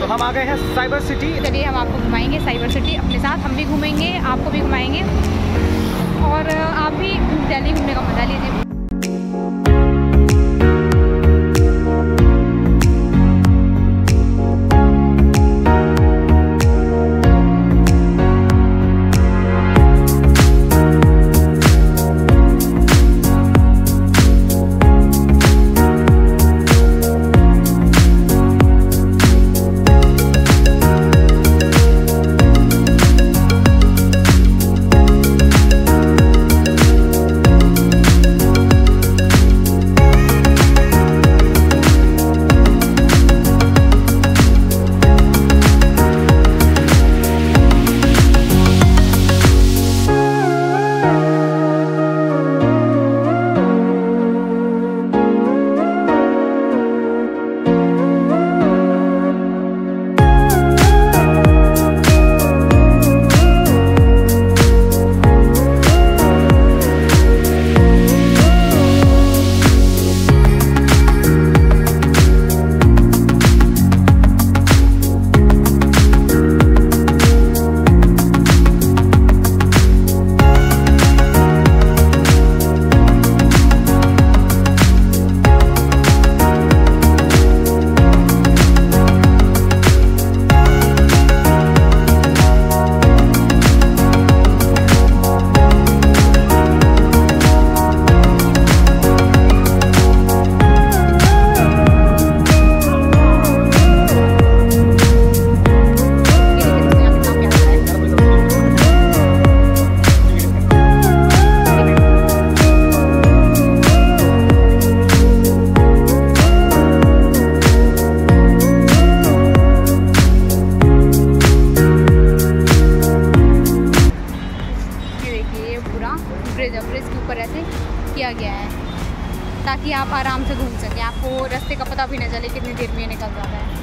तो हम आ गए हैं साइबर सिटी। चलिए, हम आपको घुमाएँगे साइबर सिटी। अपने साथ हम भी घूमेंगे, आपको भी घुमाएँगे। और आप भी दिल्ली घूमने का मज़ा लीजिए। किया गया है, ताकि आप आराम से घूम सकें। आपको रास्ते का पता भी ना चले कितनी देर में निकल जाता रहा